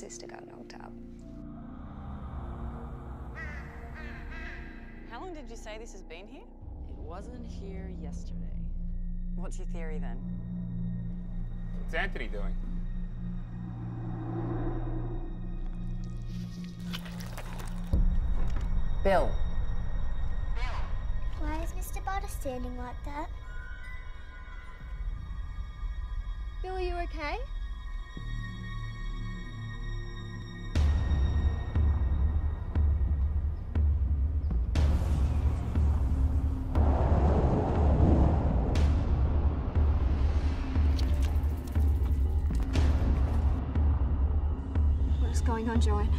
sister got knocked up. How long did you say this has been here? It wasn't here yesterday. What's your theory then? What's Anthony doing? Bill. Why is Mr. Butter standing like that? Bill, are you okay? What is going on, Joanne?